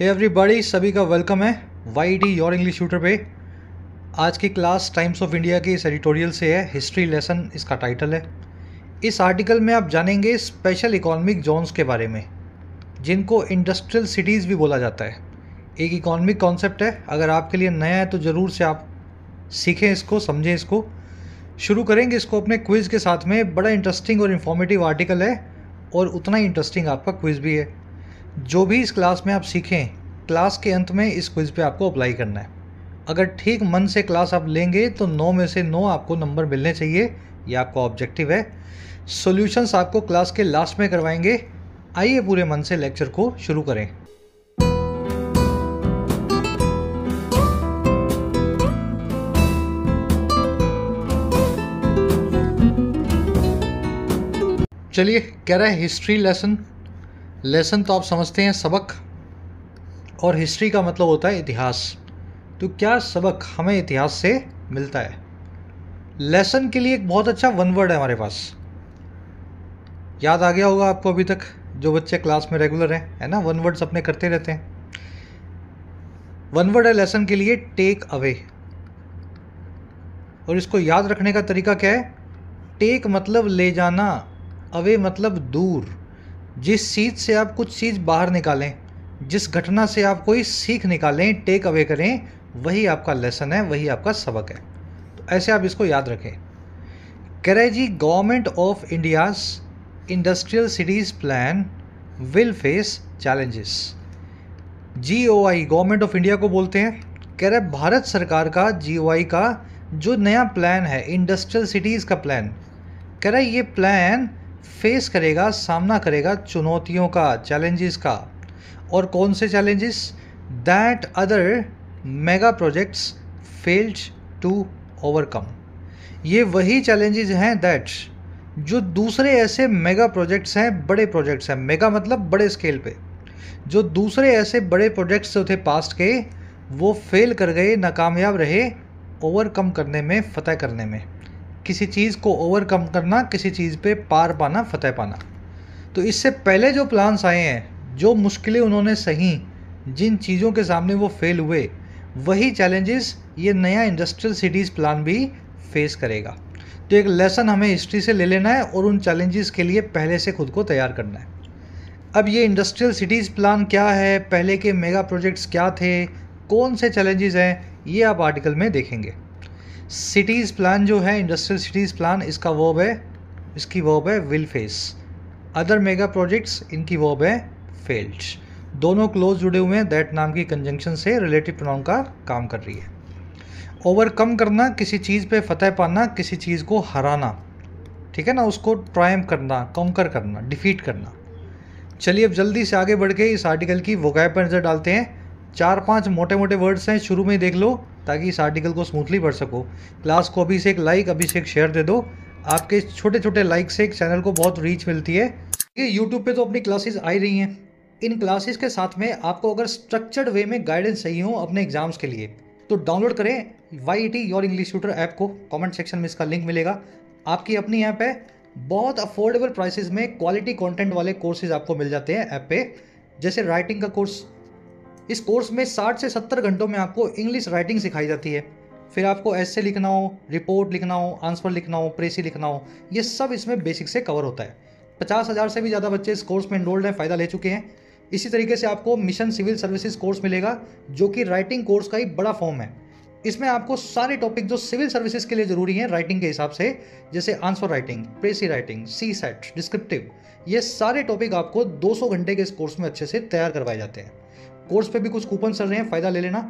Everybody सभी का welcome है Y T your English tutor पे। आज की क्लास टाइम्स ऑफ़ इंडिया के इस एडिटोरियल से है हिस्ट्री लेसन इसका टाइटल है। इस आर्टिकल में आप जानेंगे स्पेशल इकोनॉमिक जोन्स के बारे में, जिनको इंडस्ट्रियल सिटीज़ भी बोला जाता है। एक इकोनॉमिक कॉन्सेप्ट है, अगर आपके लिए नया है तो ज़रूर से आप सीखें इसको, समझें इसको। शुरू करेंगे इसको अपने क्विज़ के साथ में। बड़ा इंटरेस्टिंग और इन्फॉर्मेटिव आर्टिकल है, और उतना ही इंटरेस्टिंग आपका क्विज़ भी है। जो भी इस क्लास में आप सीखें क्लास के अंत में इस क्विज़ पे आपको अप्लाई करना है। अगर ठीक मन से क्लास आप लेंगे तो नौ में से नौ आपको नंबर मिलने चाहिए। ये आपका ऑब्जेक्टिव है। सॉल्यूशंस आपको क्लास के लास्ट में करवाएँगे। आइए पूरे मन से लेक्चर को शुरू करें। चलिए, कह रहा है हिस्ट्री लेसन लेसन तो आप समझते हैं सबक, और हिस्ट्री का मतलब होता है इतिहास। तो क्या सबक हमें इतिहास से मिलता है? लेसन के लिए एक बहुत अच्छा वन वर्ड है हमारे पास। याद आ गया होगा आपको अभी तक, जो बच्चे क्लास में रेगुलर हैं, है ना? वन वर्ड्स अपने करते रहते हैं। वन वर्ड है लेसन के लिए टेक अवे और इसको याद रखने का तरीका क्या है? टेक मतलब ले जाना अवे मतलब दूर। जिस चीज़ से आप कुछ चीज़ बाहर निकालें, जिस घटना से आप कोई सीख निकालें टेक अवे करें, वही आपका लेसन है, वही आपका सबक है। तो ऐसे आप इसको याद रखें। करे जी government of India's industrial cities plan will face challenges G O I government of India को बोलते हैं। कह रहे भारत सरकार का जी ओ आई का जो नया प्लान है इंडस्ट्रियल सिटीज़ का प्लान कह रहा ये प्लान फेस करेगा, सामना करेगा चुनौतियों का चैलेंजेस का। और कौन से challenges that other mega projects failed to overcome ये वही चैलेंजेस हैं दैट जो दूसरे ऐसे मेगा प्रोजेक्ट्स हैं, बड़े प्रोजेक्ट्स हैं। मेगा मतलब बड़े स्केल पे। जो दूसरे ऐसे बड़े प्रोजेक्ट्स जो थे पास्ट के, वो फेल कर गए, नाकामयाब रहे ओवरकम करने में, फतह करने में। किसी चीज़ को ओवरकम करना, किसी चीज़ पे पार पाना, फतेह पाना। तो इससे पहले जो प्लान्स आए हैं, जो मुश्किलें उन्होंने सही, जिन चीज़ों के सामने वो फेल हुए, वही चैलेंजेस ये नया इंडस्ट्रियल सिटीज़ प्लान भी फेस करेगा। तो एक लेसन हमें हिस्ट्री से ले लेना है और उन चैलेंजेस के लिए पहले से खुद को तैयार करना है। अब ये इंडस्ट्रियल सिटीज़ प्लान क्या है, पहले के मेगा प्रोजेक्ट्स क्या थे, कौन से चैलेंजेस हैं, ये आप आर्टिकल में देखेंगे। सिटीज़ प्लान जो है इंडस्ट्रियल सिटीज़ प्लान इसका वॉब है, इसकी वॉब है will face other mega projects इनकी वॉब है फेल्ड दोनों क्लोज जुड़े हुए हैं दैट नाम की कंजंक्शन से रिलेटिव प्रोनाउन का काम कर रही है. ओवरकम करना, किसी चीज़ पे फतेह पाना, किसी चीज़ को हराना. ठीक है ना, उसको ट्रायम करना कॉन्कर करना डिफीट करना. चलिए अब जल्दी से आगे बढ़ के इस आर्टिकल की वोकैब पर नज़र डालते हैं. चार पाँच मोटे मोटे वर्ड्स हैं, शुरू में देख लो. ताकि इस आर्टिकल को स्मूथली पढ़ सको। क्लास को अभी से एक लाइक अभी से एक शेयर दे दो। आपके छोटे छोटे लाइक से एक चैनल को बहुत रीच मिलती है। ये यूट्यूब पे तो अपनी क्लासेस आ रही हैं। इन क्लासेस के साथ में आपको अगर स्ट्रक्चर्ड वे में गाइडेंस चाहिए हो अपने एग्ज़ाम्स के लिए तो डाउनलोड करें Y T your English tutor app को। कमेंट सेक्शन में इसका लिंक मिलेगा। आपकी अपनी ऐप है। बहुत अफोर्डेबल प्राइसेस में क्वालिटी कंटेंट वाले कोर्सेज आपको मिल जाते हैं ऐप पे। जैसे राइटिंग का कोर्स इस कोर्स में 60 से 70 घंटों में आपको इंग्लिश राइटिंग सिखाई जाती है। फिर आपको ऐसे लिखना हो रिपोर्ट लिखना हो आंसर लिखना हो प्रेसी लिखना हो, ये सब इसमें बेसिक से कवर होता है। पचास हज़ार से भी ज़्यादा बच्चे इस कोर्स में इनरोल्ड हैं, फ़ायदा ले चुके हैं। इसी तरीके से आपको मिशन सिविल सर्विसेज़ कोर्स मिलेगा, जो कि राइटिंग कोर्स का ही बड़ा फॉर्म है। इसमें आपको सारे टॉपिक जो सिविल सर्विसेज़ के लिए ज़रूरी हैं राइटिंग के हिसाब से, जैसे answer writing precis writing CSAT descriptive ये सारे टॉपिक आपको 200 घंटे के इस कोर्स में अच्छे से तैयार करवाए जाते हैं। कोर्स पे भी कुछ कूपन चल रहे हैं, फ़ायदा ले लेना।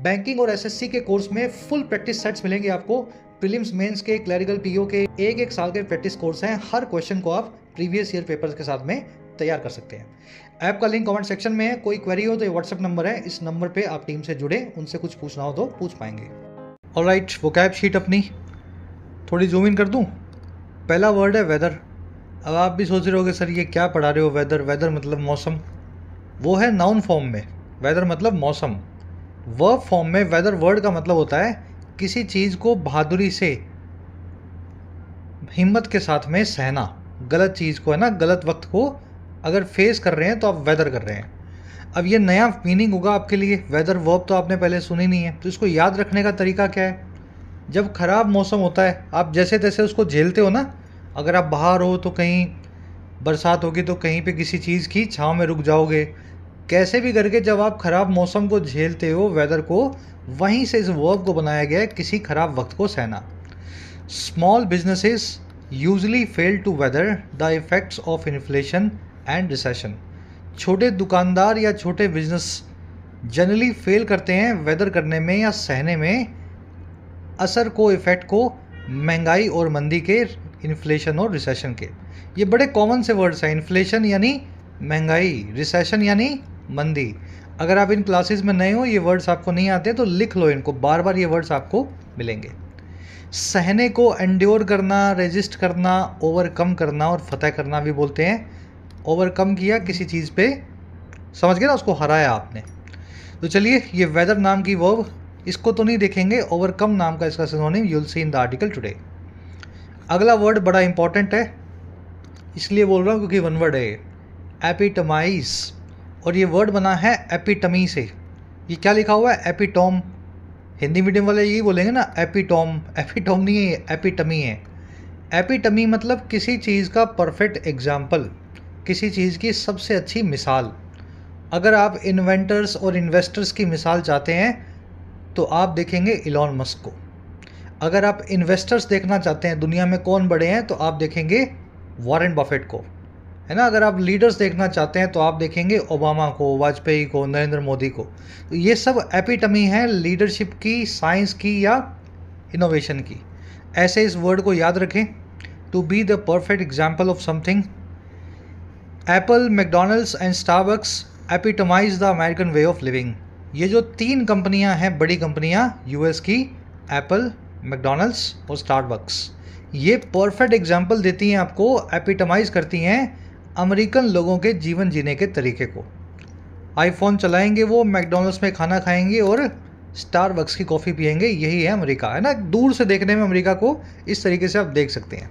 बैंकिंग और एसएससी के कोर्स में फुल प्रैक्टिस सेट्स मिलेंगे आपको। प्रीलिम्स मेंस के क्लैरिकल पीओ के, एक एक साल के प्रैक्टिस कोर्स हैं। हर क्वेश्चन को आप प्रीवियस ईयर पेपर्स के साथ में तैयार कर सकते हैं। ऐप का लिंक कमेंट सेक्शन में है। कोई क्वेरी हो तो ये व्हाट्सएप नंबर है। इस नंबर पे आप टीम से जुड़े, उनसे कुछ पूछना हो तो पूछ पाएँगे। और राइट वो कैब शीट अपनी। थोड़ी जूम इन कर दूँ? पहला वर्ड है वेदर अब आप भी सोच रहे हो सर, ये क्या पढ़ा रहे हो वेदर वेदर मतलब मौसम? वो है नाउन फॉर्म में। वेदर मतलब मौसम। वर्ब फॉर्म में वेदर वर्ड का मतलब होता है किसी चीज़ को बहादुरी से, हिम्मत के साथ में सहना। गलत चीज़ को है ना, गलत वक्त को अगर फेस कर रहे हैं तो आप वेदर कर रहे हैं। अब ये नया मीनिंग होगा आपके लिए। वेदर वर्ब तो आपने पहले सुनी नहीं है। तो इसको याद रखने का तरीका क्या है? जब ख़राब मौसम होता है, आप जैसे तैसे उसको झेलते हो ना, अगर आप बाहर हो तो कहीं, बरसात होगी तो कहीं पे किसी चीज़ की छाँव में रुक जाओगे। कैसे भी करके जब आप ख़राब मौसम को झेलते हो वेदर को, वहीं से इस वर्ब को बनाया गया है किसी ख़राब वक्त को सहना। Small businesses usually fail to weather the effects of inflation and recession छोटे दुकानदार या छोटे बिज़नेस जनरली फेल करते हैं वेदर करने में या सहने में, असर को इफ़ेक्ट को, महँगाई और मंदी के इन्फ्लेशन और रिसेशन के। ये बड़े कॉमन से वर्ड्स हैं। इन्फ्लेशन यानी महँगाई रिसेशन यानी मंदी। अगर आप इन क्लासेस में नए हो, ये वर्ड्स आपको नहीं आते तो लिख लो इनको। बार बार ये वर्ड्स आपको मिलेंगे। सहने को एंड्योर करना रेजिस्ट करना ओवरकम करना और फतेह करना भी बोलते हैं। ओवरकम किया, किसी चीज़ पे समझ गए ना, उसको हराया आपने। तो चलिए, ये वेदर नाम की वर्ब इसको तो नहीं देखेंगे ओवरकम नाम का इसका synonym you'll see in the article today अगला वर्ड बड़ा इंपॉर्टेंट है, इसलिए बोल रहा हूँ क्योंकि वन वर्ड है एपिटमाइज और ये वर्ड बना है एपिटमी से। ये क्या लिखा हुआ है? एपिटोम हिंदी मीडियम वाले यही बोलेंगे ना एपिटोम एपिटोम नहीं है एपिटमी है। एपिटमी मतलब किसी चीज़ का परफेक्ट एग्ज़ाम्पल किसी चीज़ की सबसे अच्छी मिसाल। अगर आप इन्वेंटर्स और इन्वेस्टर्स की मिसाल चाहते हैं तो आप देखेंगे इलॉन मस्क को। अगर आप इन्वेस्टर्स देखना चाहते हैं, दुनिया में कौन बड़े हैं तो आप देखेंगे वॉरेन बफेट को। है ना? अगर आप लीडर्स देखना चाहते हैं तो आप देखेंगे ओबामा को, वाजपेयी को, नरेंद्र मोदी को। तो ये सब एपिटमी है लीडरशिप की साइंस की या इनोवेशन की। ऐसे इस वर्ड को याद रखें। To be the perfect example of something Apple McDonald's and Starbucks epitomise the American way of living ये जो तीन कंपनियाँ हैं, बड़ी कंपनियाँ यूएस की एप्पल मैकडोनल्ड्स और स्टारबक्स ये परफेक्ट एग्ज़ाम्पल देती हैं आपको एपिटमाइज करती हैं अमेरिकन लोगों के जीवन जीने के तरीके को। आईफोन चलाएँगे वो मैकडोनल्ड्स में खाना खाएँगे और स्टारबक्स की कॉफ़ी पियेंगे यही है अमेरिका, है ना? दूर से देखने में अमेरिका को इस तरीके से आप देख सकते हैं।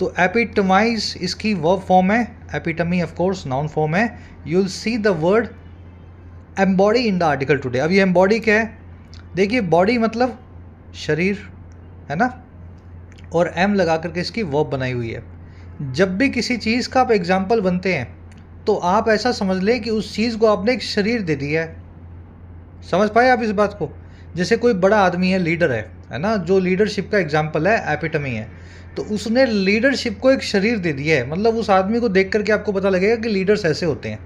तो एपिटमाइज इसकी वर्ब फॉर्म है epitome of course noun form है। You see the word embody in the article today अब ये एम्बॉडी क्या है? देखिए बॉडी मतलब शरीर, है ना? और एम लगा करके इसकी वर्ब बनाई हुई है। जब भी किसी चीज़ का आप एग्ज़ाम्पल बनते हैं तो आप ऐसा समझ लें कि उस चीज़ को आपने एक शरीर दे दिया है। समझ पाए आप इस बात को? जैसे कोई बड़ा आदमी है लीडर है है ना? जो लीडरशिप का एग्ज़ाम्पल है एपिटमी है तो उसने लीडरशिप को एक शरीर दे दिया है। मतलब उस आदमी को देख करके आपको पता लगेगा कि लीडर्स ऐसे होते हैं।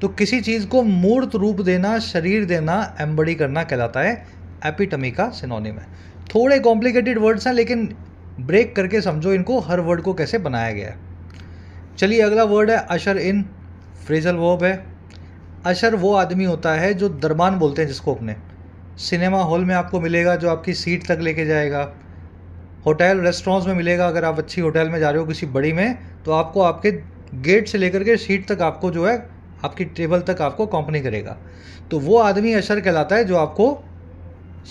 तो किसी चीज़ को मूर्त रूप देना, शरीर देना एम्बडी करना कहलाता है एपिटमी का सिनोनिम है। थोड़े कॉम्प्लिकेटेड वर्ड्स हैं, लेकिन ब्रेक करके समझो इनको हर वर्ड को कैसे बनाया गया है। चलिए अगला वर्ड है अशर इन, फ्रेजल वर्ब है। अशर वो आदमी होता है जो दरबान बोलते हैं जिसको अपने। सिनेमा हॉल में आपको मिलेगा जो आपकी सीट तक लेके जाएगा। होटल, रेस्टोरेंट्स में मिलेगा अगर आप अच्छी होटल में जा रहे हो किसी बड़ी में तो आपको आपके गेट से लेकर के सीट तक आपको जो है, आपकी टेबल तक आपको कंपनी करेगा। तो वो आदमी अशर कहलाता है जो आपको,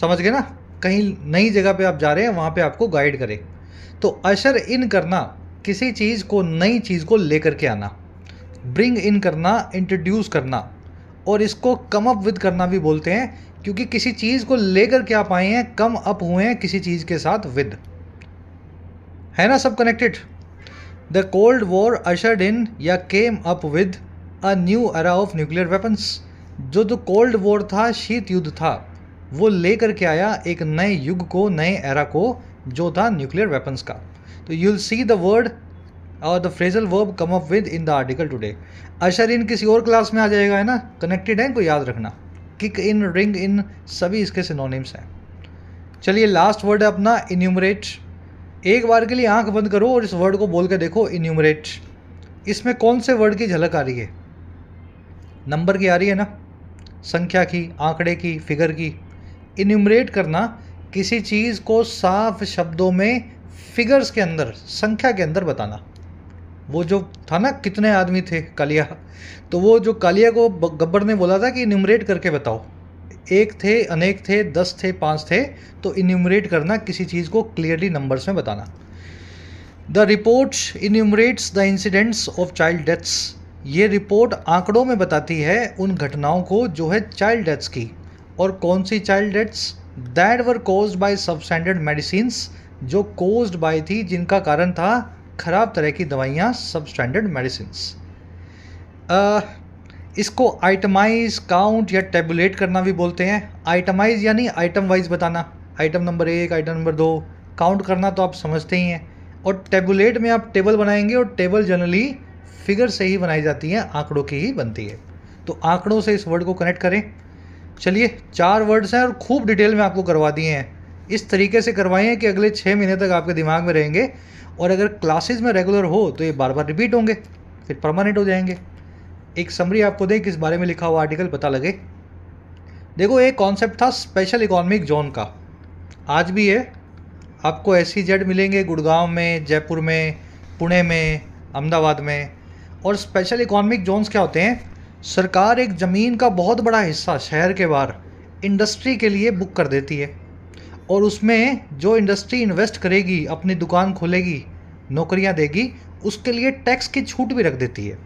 समझ गए ना? कहीं नई जगह पे आप जा रहे हैं, वहाँ पे आपको गाइड करे। तो अशर इन करना, किसी चीज़ को नई चीज़ को लेकर के आना ब्रिंग इन करना इंट्रोड्यूस करना, और इसको कम अप विद करना भी बोलते हैं, क्योंकि किसी चीज़ को लेकर के आप आए हैं कम अप हुए हैं किसी चीज़ के साथ विद है ना सब connected the cold war ushered in या came up with a new era of nuclear weapons जो जो कोल्ड वॉर था शीत युद्ध था, वो लेकर के आया एक नए युग को, नए एरा को जो था न्यूक्लियर वेपन्स का। तो यूल सी द वर्ड और the phrasal verb come up with in the article today usher in किसी और क्लास में आ जाएगा, है ना? कनेक्टेड है इनको याद रखना। किक इन रिंग इन सभी इसके सिनोनिम्स हैं। चलिए लास्ट वर्ड है अपना इन्यूमरेट एक बार के लिए आँख बंद करो और इस वर्ड को बोल के देखो इन्यूमरेट इसमें कौन से वर्ड की झलक आ रही है? नंबर की आ रही है ना? संख्या की, आंकड़े की फिगर की। इन्यूमरेट करना किसी चीज़ को साफ़ शब्दों में फिगर्स के अंदर, संख्या के अंदर बताना। वो जो था ना, कितने आदमी थे, कालिया। तो वो जो कालिया को गब्बर ने बोला था कि इन्यूमरेट करके बताओ। एक थे, अनेक थे, दस थे, पाँच थे तो इन्यूमरेट करना, किसी चीज़ को क्लियरली नंबर्स में बताना। The report enumerates the incidents of child deaths ये रिपोर्ट आंकड़ों में बताती है उन घटनाओं को जो है चाइल्ड डेथ्स की। और कौन सी child deaths that were caused by substandard medicine जो कोज्ड बाय थी, जिनका कारण था खराब तरह की दवाइयाँ सबस्टैंडर्ड मेडिसिन इसको आइटमाइज काउंट या टेबुलेट करना भी बोलते हैं। आइटमाइज यानी आइटम वाइज बताना। आइटम नंबर एक आइटम नंबर दो काउंट करना तो आप समझते ही हैं। और टेबुलेट में आप टेबल बनाएँगे और टेबल जनरली फिगर से ही बनाई जाती है, आंकड़ों की ही बनती है। तो आंकड़ों से इस वर्ड को कनेक्ट करें। चलिए, चार वर्ड्स हैं और खूब डिटेल में आपको करवा दिए हैं। इस तरीके से करवाए कि अगले छः महीने तक आपके दिमाग में रहेंगे और अगर क्लासेज में रेगुलर हो तो ये बार बार रिपीट होंगे, फिर परमानेंट हो जाएँगे। एक समरी आपको दें किस बारे में लिखा हुआ आर्टिकल पता लगे। देखो, एक कॉन्सेप्ट था स्पेशल इकोनॉमिक जोन का। आज भी है। आपको एस जेड मिलेंगे गुड़गांव में, जयपुर में, पुणे में, अहमदाबाद में। और स्पेशल इकोनॉमिक जोन्स क्या होते हैं? सरकार एक ज़मीन का बहुत बड़ा हिस्सा शहर के बाहर इंडस्ट्री के लिए बुक कर देती है और उसमें जो इंडस्ट्री इन्वेस्ट करेगी, अपनी दुकान खोलेगी, नौकरियाँ देगी, उसके लिए टैक्स की छूट भी रख देती है।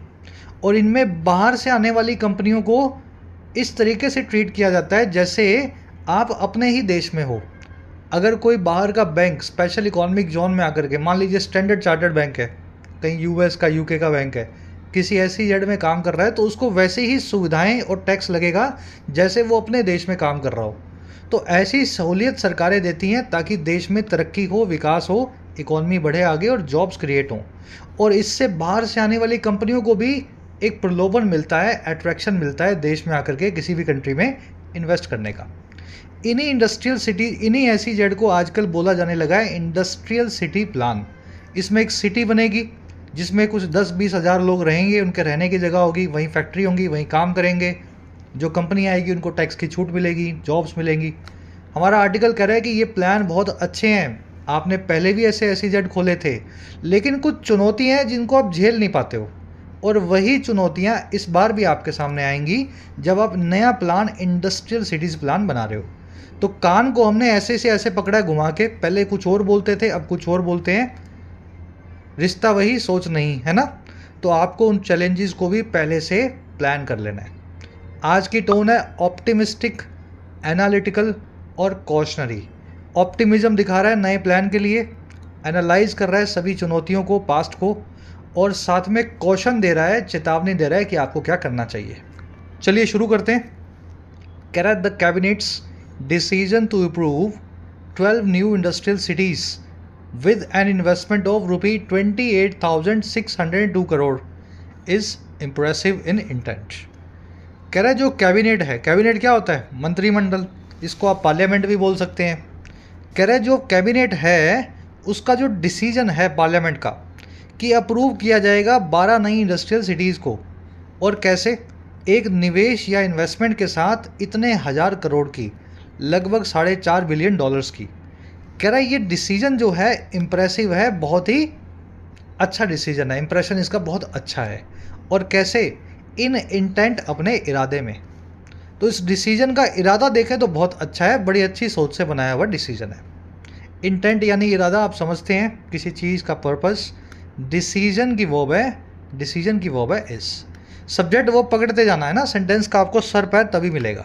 और इनमें बाहर से आने वाली कंपनियों को इस तरीके से ट्रीट किया जाता है जैसे आप अपने ही देश में हो। अगर कोई बाहर का बैंक स्पेशल इकोनॉमिक जोन में आकर के, मान लीजिए स्टैंडर्ड चार्टर्ड बैंक है, कहीं यूएस का, यूके का बैंक है किसी ऐसी जेड में काम कर रहा है तो उसको वैसे ही सुविधाएँ और टैक्स लगेगा, जैसे वो अपने देश में काम कर रहा हो। तो ऐसी सहूलियत सरकारें देती हैं ताकि देश में तरक्की हो, विकास हो इकॉनमी बढ़े आगे और जॉब्स क्रिएट हों। और इससे बाहर से आने वाली कंपनियों को भी एक प्रलोभन मिलता है अट्रैक्शन मिलता है देश में आकर के किसी भी कंट्री में इन्वेस्ट करने का। इन्हीं इंडस्ट्रियल सिटी इन्हीं ऐसी जेड को आजकल बोला जाने लगा है इंडस्ट्रियल सिटी प्लान इसमें एक सिटी बनेगी। जिसमें कुछ दस बीस हज़ार लोग रहेंगे, उनके रहने की जगह होगी, वहीं फैक्ट्री होंगी, वहीं काम करेंगे। जो कंपनी आएगी, उनको टैक्स की छूट मिलेगी जॉब्स मिलेंगी। हमारा आर्टिकल कह रहा है कि ये प्लान बहुत अच्छे हैं। आपने पहले भी ऐसे ऐसी जेड खोले थे, लेकिन कुछ चुनौतियाँ हैं जिनको आप झेल नहीं पाते हो। और वही चुनौतियाँ इस बार भी आपके सामने आएँगी, जब आप नया प्लान इंडस्ट्रियल सिटीज़ प्लान बना रहे हो। तो कान को हमने ऐसे से ऐसे पकड़ा घुमा के, पहले कुछ और बोलते थे, अब कुछ और बोलते हैं। रिश्ता वही सोच नहीं, है ना? तो आपको उन चैलेंजेस को भी पहले से प्लान कर लेना है। आज की टोन है ऑप्टिमिस्टिक एनालिटिकल और कॉशनरी ऑप्टिमिज्म दिखा रहा है नए प्लान के लिए एनालाइज कर रहा है सभी चुनौतियों को पास्ट को, और साथ में कौशन दे रहा है, चेतावनी दे रहा है कि आपको क्या करना चाहिए। चलिए शुरू करते हैं। कह the cabinet's decision to approve 12 new industrial cities with an investment of rupee 28,602 crore is impressive in intent कह रहा है जो कैबिनेट है कैबिनेट क्या होता है? मंत्रिमंडल इसको आप पार्लियामेंट भी बोल सकते हैं। कह रहे जो कैबिनेट है उसका जो डिसीज़न है पार्लियामेंट का कि अप्रूव किया जाएगा 12 नई इंडस्ट्रियल सिटीज़ को और कैसे? एक निवेश या इन्वेस्टमेंट के साथ इतने हज़ार करोड़ की लगभग साढ़े चार बिलियन डॉलर्स की। कह रहा है, ये डिसीज़न जो है इम्प्रेसिव है, बहुत ही अच्छा डिसीज़न है। इम्प्रेशन इसका बहुत अच्छा है। और कैसे? इन इंटेंट अपने इरादे में। तो इस डिसीज़न का इरादा देखें तो बहुत अच्छा है, बड़ी अच्छी सोच से बनाया हुआ डिसीज़न है। इंटेंट यानी इरादा, आप समझते हैं, किसी चीज़ का पर्पस डिसीज़न की वो है डिसीज़न की वो है इस सब्जेक्ट वो पकड़ते जाना है ना सेंटेंस का आपको सर, पैर तभी मिलेगा।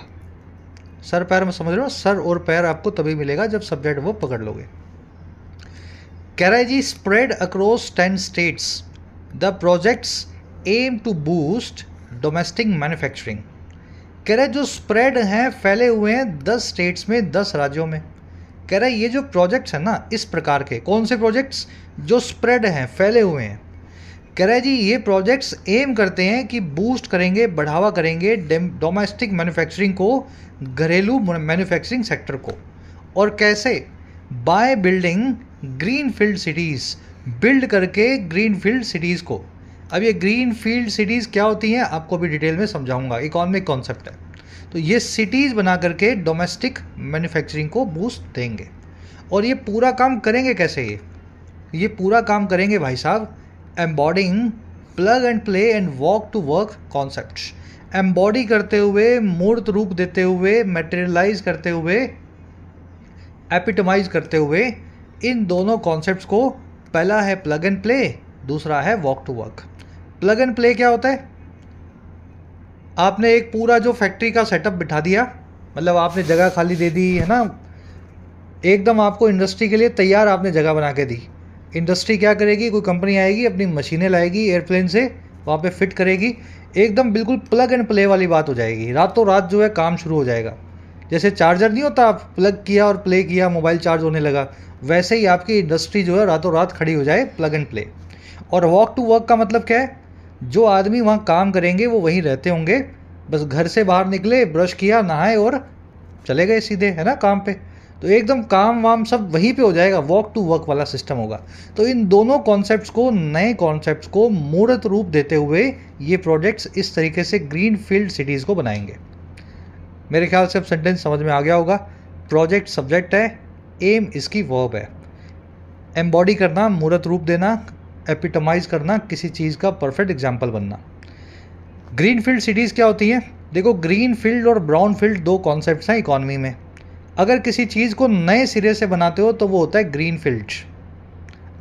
सर पैर में समझ रहे हो सर और पैर आपको तभी मिलेगा जब सब्जेक्ट वो पकड़ लोगे। कह रहा है जी spread across ten states the projects aim to boost domestic manufacturing कह रहे जो स्प्रेड हैं, फैले हुए हैं दस स्टेट्स में, दस राज्यों में। कह रहे ये जो प्रोजेक्ट्स हैं ना, इस प्रकार के, कौन से प्रोजेक्ट्स जो स्प्रेड हैं, फैले हुए हैं। कह रहा जी, ये प्रोजेक्ट्स एम करते हैं कि बूस्ट करेंगे, बढ़ावा करेंगे डोमेस्टिक मैन्युफैक्चरिंग को, घरेलू मैन्युफैक्चरिंग सेक्टर को। और कैसे? By building greenfield cities build करके ग्रीन फ़ील्ड सिटीज़ को। अब ये ग्रीन फ़ील्ड सिटीज़ क्या होती हैं, आपको भी डिटेल में समझाऊँगा। इकोनॉमिक कॉन्सेप्ट है। तो ये सिटीज़ बना करके डोमेस्टिक मैन्युफैक्चरिंग को बूस्ट देंगे। और ये पूरा काम करेंगे कैसे ये? ये पूरा काम करेंगे भाई साहब embodying plug and play and walk to work concept embody करते हुए, मूर्त रूप देते हुए मेटेरियलाइज करते हुए एपिटमाइज करते हुए, इन दोनों कॉन्सेप्ट्स को पहला है प्लग एंड प्ले दूसरा है walk to work plug and play क्या होता है? आपने एक पूरा जो फैक्ट्री का सेटअप बिठा दिया मतलब आपने जगह खाली दे दी, है ना? एकदम आपको इंडस्ट्री के लिए तैयार आपने जगह बना के दी। इंडस्ट्री क्या करेगी? कोई कंपनी आएगी, अपनी मशीनें लाएगी, एयरप्लेन से वहाँ पे फिट करेगी, एकदम बिल्कुल प्लग एंड प्ले वाली बात हो जाएगी। रातों रात जो है काम शुरू हो जाएगा। जैसे चार्जर नहीं होता, आप प्लग किया और प्ले किया मोबाइल चार्ज होने लगा, वैसे ही आपकी इंडस्ट्री जो है रातों रात खड़ी हो जाए प्लग एंड प्ले और वॉक टू वर्क का मतलब क्या है? जो आदमी वहाँ काम करेंगे, वो वहीं रहते होंगे। बस घर से बाहर निकले ब्रश किया, नहाए और चले गए सीधे, है ना, काम पे? तो एकदम काम वाम सब वहीं पे हो जाएगा वॉक टू वर्क वाला सिस्टम होगा। तो इन दोनों कॉन्सेप्ट्स को, नए कॉन्सेप्ट्स को मूर्त रूप देते हुए ये प्रोजेक्ट्स इस तरीके से ग्रीन फ़ील्ड सिटीज़ को बनाएँगे। मेरे ख्याल से अब सेंटेंस समझ में आ गया होगा। प्रोजेक्ट सब्जेक्ट है एम इसकी वर्ब है। एम्बॉडी करना, मूर्त रूप देना एपिटमाइज करना, किसी चीज़ का परफेक्ट एग्ज़ाम्पल बनना। ग्रीन फ़ील्ड सिटीज़ क्या होती हैं? देखो ग्रीन फ़ील्ड और ब्राउन फ़ील्ड दो कॉन्सेप्ट हैं इकॉनमी में। अगर किसी चीज़ को नए सिरे से बनाते हो तो वो होता है ग्रीन फ़ील्ड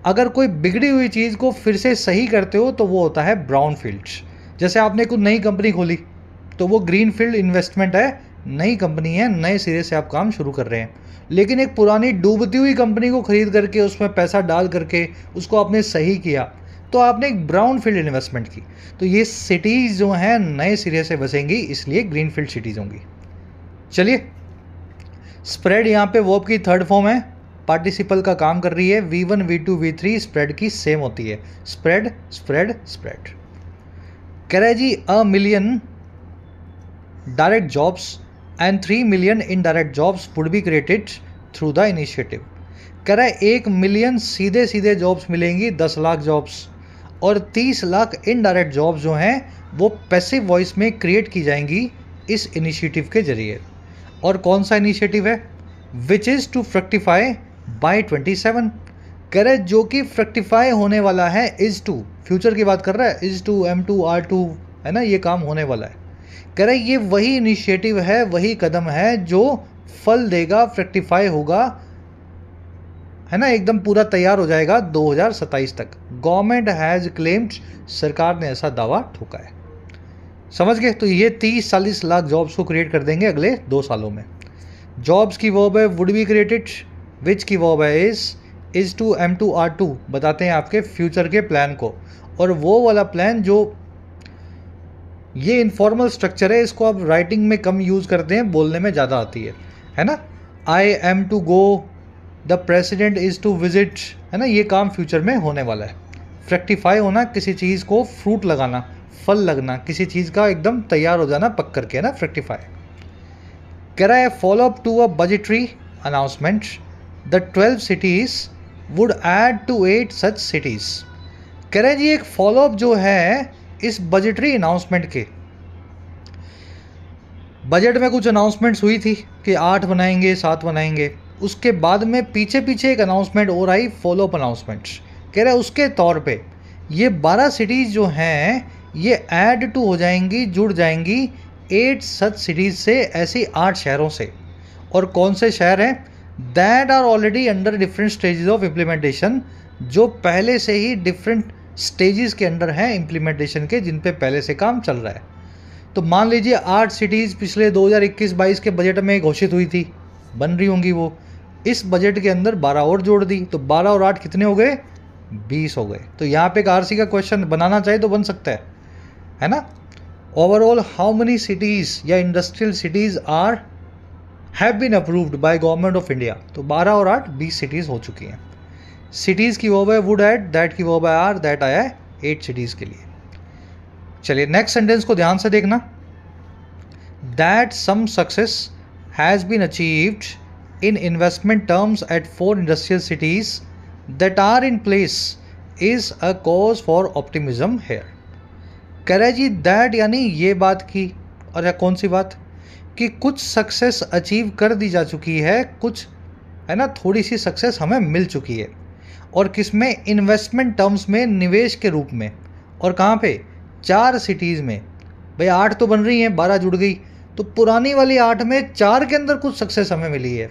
अगर कोई बिगड़ी हुई चीज़ को फिर से सही करते हो तो वो होता है ब्राउन फ़ील्ड जैसे आपने कोई नई कंपनी खोली तो वो ग्रीन फ़ील्ड इन्वेस्टमेंट है, नई कंपनी है, नए सिरे से आप काम शुरू कर रहे हैं। लेकिन एक पुरानी डूबती हुई कंपनी को खरीद करके, उसमें पैसा डाल करके, उसको आपने सही किया तो आपने एक ब्राउन फ़ील्ड इन्वेस्टमेंट की। तो ये सिटीज़ जो हैं, नए सिरे से बसेंगी, इसलिए ग्रीन फ़ील्ड सिटीज़ होंगी। चलिए स्प्रेड यहाँ पे वर्ब की थर्ड फॉर्म है। पार्टिसिपल का काम कर रही है। V one V two V three spread की सेम होती है। Spread spread spread. कह रहे जी a million direct jobs and three million indirect jobs would be created through the initiative कह रहा एक मिलियन सीधे सीधे जॉब्स मिलेंगी, दस लाख जॉब्स और तीस लाख इनडायरेक्ट जॉब्स जो हैं, वो पैसिव वॉइस में क्रिएट की जाएँगी इस इनिशिएटिव के ज़रिए। और कौन सा इनिशिएटिव है? Which is to fructify by twenty seven रहे जो कि फ्रक्टिफाई होने वाला है इज़ टू फ्यूचर की बात कर रहा है is to am to are to है ना? ये काम होने वाला है। रहे ये वही इनिशिएटिव है, वही कदम है, जो फल देगा फ्रक्टिफाई होगा, है ना? एकदम पूरा तैयार हो जाएगा 2027 तक। गवर्नमेंट हैज़ क्लेम्ड सरकार ने ऐसा दावा ठोका है। समझ गए? तो ये तीस चालीस लाख जॉब्स को क्रिएट कर देंगे अगले दो सालों में। जॉब्स की वर्ब है वुड बी क्रिएटेड विच की वर्ब है is is to am to are to बताते हैं आपके फ्यूचर के प्लान को। और वो वाला प्लान जो ये इनफॉर्मल स्ट्रक्चर है, इसको आप राइटिंग में कम यूज़ करते हैं, बोलने में ज़्यादा आती है। है ना? I am to go the president is to visit है ना? ये काम फ्यूचर में होने वाला है। फ्रेक्टिफाई होना, किसी चीज़ को फ्रूट लगाना। फल लगना, किसी चीज़ का एकदम तैयार हो जाना, पक करके ना फ्रेक्टिफाई कह रहा है follow up to a budgetary announcement the twelve cities would add to eight such cities कह रहे जी एक फॉलोअप जो है इस बजटरी अनाउंसमेंट के? बजट में कुछ अनाउंसमेंट्स हुई थी कि आठ बनाएँगे, सात बनाएँगे। उसके बाद में पीछे पीछे एक अनाउंसमेंट और आई फॉलोअप अनाउंसमेंट्स कह रहे उसके तौर पे ये बारह सिटीज़ जो हैं ये ऐड टू हो जाएँगी, जुड़ जाएँगी एट सच सिटीज़ से, ऐसी आठ शहरों से। और कौन से शहर हैं? That are already under different stages of implementation जो पहले से ही डिफरेंट स्टेजेस के अंडर हैं इम्प्लीमेंटेशन के, जिन पे पहले से काम चल रहा है। तो मान लीजिए आठ सिटीज़ पिछले 2021-22 के बजट में घोषित हुई थी, बन रही होंगी वो। इस बजट के अंदर 12 और जोड़ दी तो 12 और 8 कितने हो गए? 20 हो गए। तो यहाँ पे एक आरसी का क्वेश्चन बनाना चाहिए तो बन सकता है। है ना? ओवरऑल हाउ मेनी सिटीज़ या industrial cities are have been approved by government of India तो 12 और 8 20 सिटीज़ हो चुकी हैं। सिटीज़ की वर्ब है वुड एट दैट की वो है आर दैट आया है एट सिटीज़ के लिए। चलिए नेक्स्ट सेंटेंस को ध्यान से देखना। That some success has been achieved in investment terms at four industrial cities that are in place is a cause for optimism here कह रहे जी दैट यानी ये बात की, और या कौन सी बात? कि कुछ सक्सेस अचीव कर दी जा चुकी है, कुछ, है ना, थोड़ी सी सक्सेस हमें मिल चुकी है। और किसमें इन्वेस्टमेंट टर्म्स में, निवेश के रूप में। और कहाँ पे? चार सिटीज़ में। भाई, आठ तो बन रही हैं, बारह जुड़ गई। तो पुरानी वाली आठ में चार के अंदर कुछ सक्सेस हमें मिली है।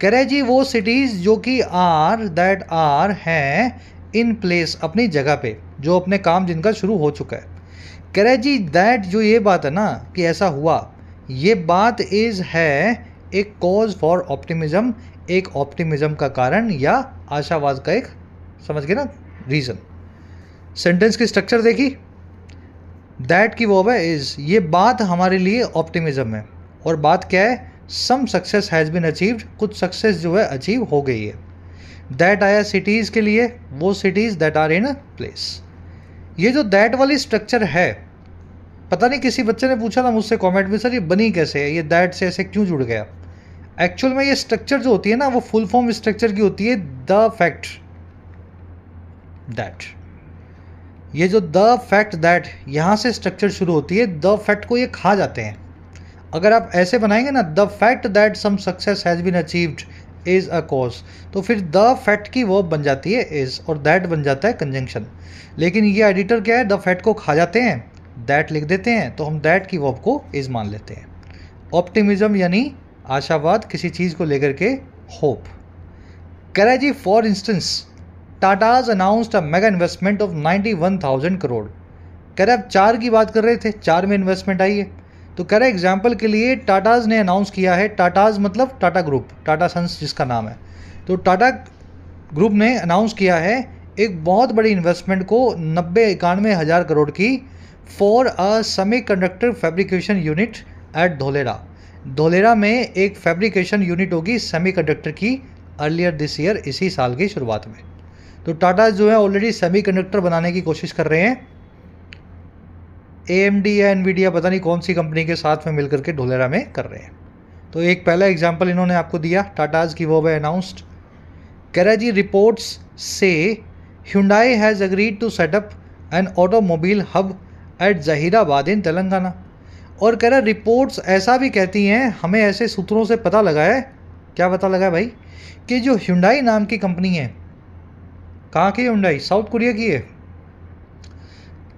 कह रहे जी, वो सिटीज़ जो कि आर दैट आर हैं इन प्लेस अपनी जगह पे, जो अपने काम जिनका शुरू हो चुका है। कह रहे जी दैट जो ये बात है ना, कि ऐसा हुआ, ये बात इज़ है, एक कॉज फॉर ऑप्टिमिज्म एक ऑप्टिमिज्म का कारण या आशावाद का एक, समझ गए ना रीज़न सेंटेंस की स्ट्रक्चर देखी? दैट की वो है इज़ ये बात हमारे लिए ऑप्टिमिज्म है, और बात क्या है? Some success has been achieved कुछ सक्सेस जो है अचीव हो गई है। दैट आया सिटीज़ के लिए, वो cities that are in a place ये जो दैट वाली स्ट्रक्चर है, पता नहीं किसी बच्चे ने पूछा था मुझसे कमेंट में, सर, ये बनी कैसे है? ये दैट से ऐसे क्यों जुड़ गया? एक्चुअल में ये स्ट्रक्चर जो होती है ना, वो फुल फॉर्म स्ट्रक्चर की होती है द फैक्ट दैट ये जो द फैक्ट दैट यहाँ से स्ट्रक्चर शुरू होती है द फैक्ट को ये खा जाते हैं। अगर आप ऐसे बनाएँगे ना the fact that some success has been achieved is a cause तो फिर द फैक्ट की वर्ब बन जाती है इज़ और दैट बन जाता है कंजंक्शन लेकिन ये एडिटर क्या है? द फैक्ट को खा जाते हैं दैट लिख देते हैं तो हम दैट की वर्ब को इज़ मान लेते हैं. ऑप्टिमिज्म यानी आशावाद किसी चीज़ को लेकर के होप जी for instance Tatas announced a mega investment of ninety one thousand crore कह रहे अब चार की बात कर रहे थे, चार में इन्वेस्टमेंट आई है. तो कह रहे एग्ज़ाम्पल के लिए टाटाज ने अनाउंस किया है टाटाज मतलब टाटा ग्रुप टाटा सन्स जिसका नाम है। तो टाटा ग्रुप ने अनाउंस किया है एक बहुत बड़ी इन्वेस्टमेंट को नब्बे इक्यानवे हज़ार करोड़ की for a semiconductor fabrication unit at Dholera Dholera में एक फैब्रिकेशन यूनिट होगी सेमी कंडक्टर की अर्लियर दिस ईयर इसी साल की शुरुआत में। तो टाटा जो है ऑलरेडी सेमी कंडक्टर बनाने की कोशिश कर रहे हैं। ए एम डी या एनवीडिया पता नहीं कौन सी कंपनी के साथ में मिलकर के ढोलेरा में कर रहे हैं। तो एक पहला एग्ज़ाम्पल इन्होंने आपको दिया टाटाज की वो है अनाउंस्ड जी रिपोर्ट्स से Hyundai has agreed to set up an automobile hub at Zaheerabad in Telangana और कह रहा रिपोर्ट्स ऐसा भी कहती हैं, हमें ऐसे सूत्रों से पता लगा है। क्या पता लगा है भाई? कि जो हुडाई नाम की कंपनी है, कहाँ की हुडाई साउथ कोरिया की है।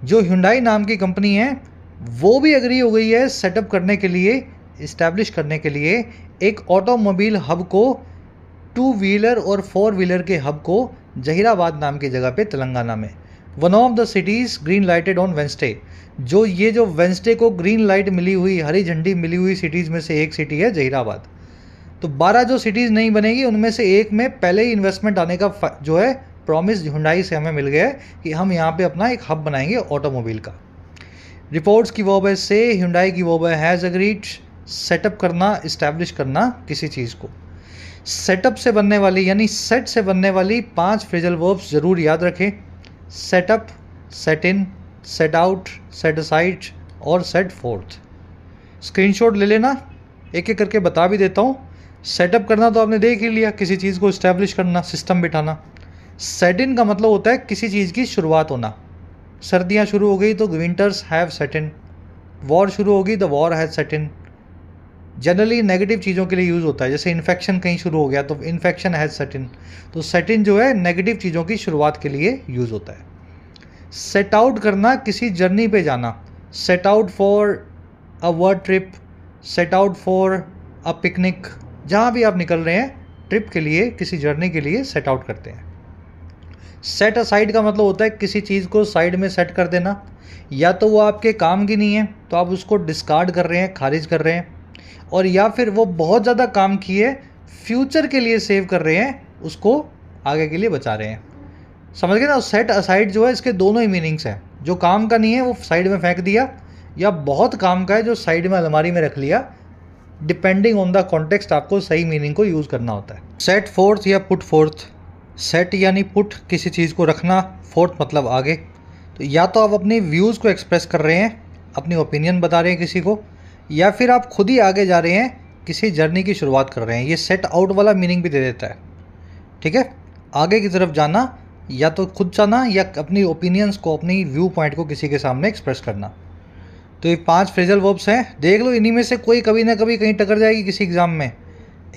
जो हुडाई नाम की कंपनी है, वो भी अग्री हो गई है सेटअप करने के लिए इस्टेब्लिश करने के लिए। एक ऑटोमोबाइल हब को टू व्हीलर और फोर व्हीलर के हब को जहीराबाद नाम की जगह पे तेलंगाना में। One of the cities green lighted on Wednesday जो ये जो वेंसडे को ग्रीन लाइट मिली हुई, हरी झंडी मिली हुई सिटीज़ में से एक सिटी है जहीराबाद। तो 12 जो सिटीज़ नहीं बनेगी, उनमें से एक में पहले ही इन्वेस्टमेंट आने का जो है प्रॉमिस हुंडाई से हमें मिल गया है कि हम यहाँ पे अपना एक हब बनाएँगे ऑटोमोबाइल का। रिपोर्ट्स की वो से हुंडाई की वो है हैज़ अग्रीड सेटअप करना इस्टेब्लिश करना किसी चीज़ को। सेटअप से बनने वाली, यानी सेट से बनने वाली पाँच फ्रेजल वर्ब्स ज़रूर याद रखें। Set up set in set out set aside और सेट फोर्थ स्क्रीनशॉट ले लेना, एक एक करके बता भी देता हूँ। सेटअप करना तो आपने देख ही लिया, किसी चीज़ को इस्टेब्लिश करना सिस्टम बिठाना। सेट इन का मतलब होता है किसी चीज़ की शुरुआत होना। सर्दियाँ शुरू हो गई तो winters have set in war शुरू होगी the war has set in generally negative चीज़ों के लिए यूज़ होता है। जैसे इन्फेक्शन कहीं शुरू हो गया तो इन्फेक्शन हैज़ सेट इन तो सेट इन जो है नेगेटिव चीज़ों की शुरुआत के लिए यूज़ होता है। सेट आउट करना, किसी जर्नी पे जाना। Set out for a world trip set out for a picnic जहाँ भी आप निकल रहे हैं ट्रिप के लिए, किसी जर्नी के लिए सेट आउट करते हैं। सेट असाइड का मतलब होता है किसी चीज़ को साइड में सेट कर देना। या तो वो आपके काम की नहीं है तो आप उसको डिस्कार्ड कर रहे हैं, खारिज कर रहे हैं। और या फिर वो बहुत ज़्यादा काम की है फ्यूचर के लिए सेव कर रहे हैं, उसको आगे के लिए बचा रहे हैं। समझ गए ना? सेट असाइड जो है, इसके दोनों ही मीनिंग्स हैं। जो काम का नहीं है, वो साइड में फेंक दिया, या बहुत काम का है, जो साइड में अलमारी में रख लिया। डिपेंडिंग ऑन द कॉन्टेक्स्ट आपको सही मीनिंग को यूज़ करना होता है। सेट फोर्थ या पुट फोर्थ सेट यानी पुट किसी चीज़ को रखना फोर्थ मतलब आगे। तो या तो आप अपनी व्यूज़ को एक्सप्रेस कर रहे हैं, अपनी ओपिनियन बता रहे हैं किसी को, या फिर आप खुद ही आगे जा रहे हैं, किसी जर्नी की शुरुआत कर रहे हैं। ये सेट आउट वाला मीनिंग भी दे देता है। ठीक है? आगे की तरफ़ जाना, या तो खुद जाना, या अपनी ओपिनियंस को, अपनी व्यू पॉइंट को किसी के सामने एक्सप्रेस करना। तो ये पाँच फ्रेजल वर्ब्स हैं। देख लो, इन्हीं में से कोई कभी ना कभी कहीं टकर जाएगी किसी एग्ज़ाम में।